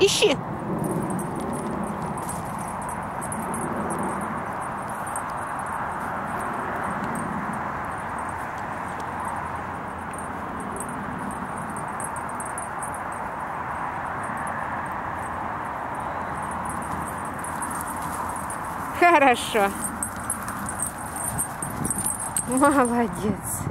Ищи. Хорошо. Молодец.